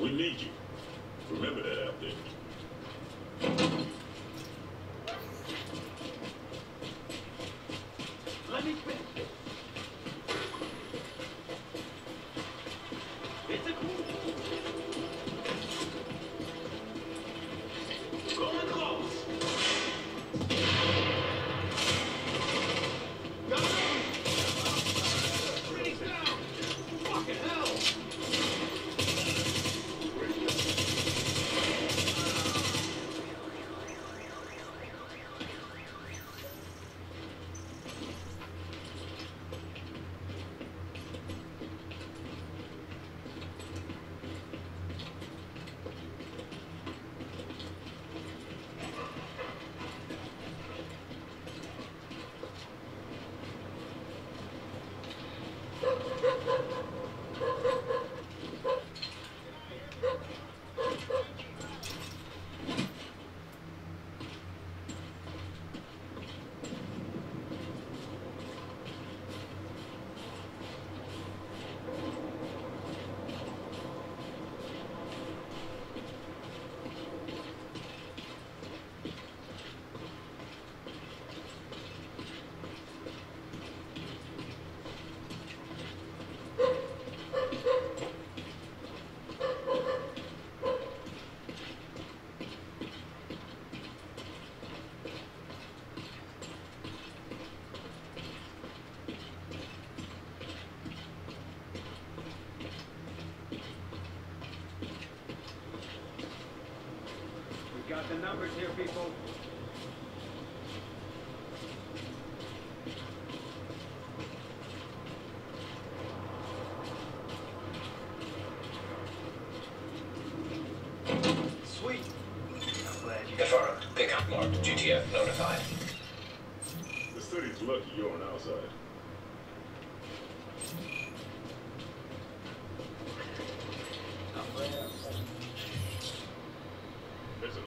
We need you. Remember that out there. Let me finish. Numbers here, people. Sweet. I'm glad you Affirm. Pickup marked. JTF notified. The city's lucky you're on our side. I'm glad.